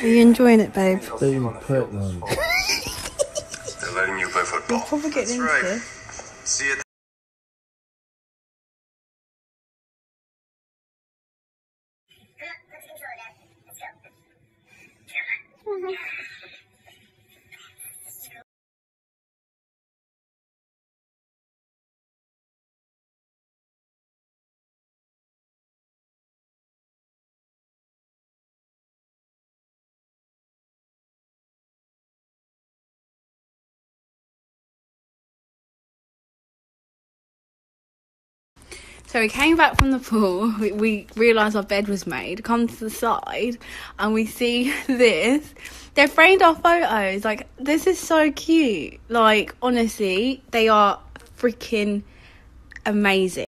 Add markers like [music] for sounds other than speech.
Are you enjoying it, babe? Steve put one. They're letting you play football. Probably getting into right. See you. So we came back from the pool. [laughs] We, we realised our bed was made. Come to the side, and we see [laughs] this. They framed our photos. Like this is so cute. Like honestly, they are freaking amazing.